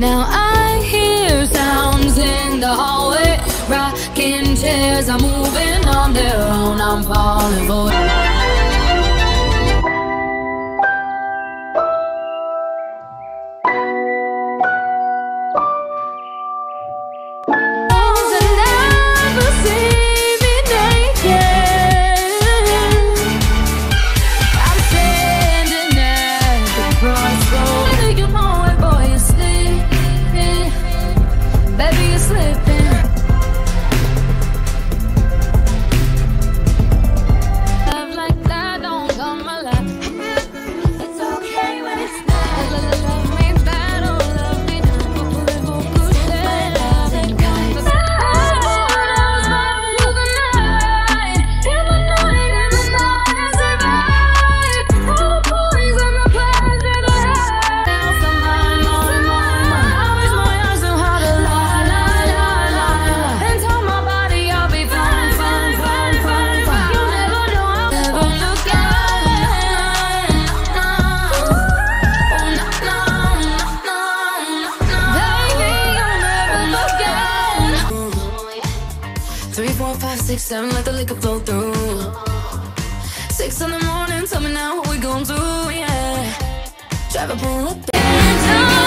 Now I hear sounds in the hallway, rocking chairs are moving on their own. I'm falling for it. six, seven, let the liquor flow through. Six in the morning, tell me now what we gon' do, yeah. Drive a bullet down.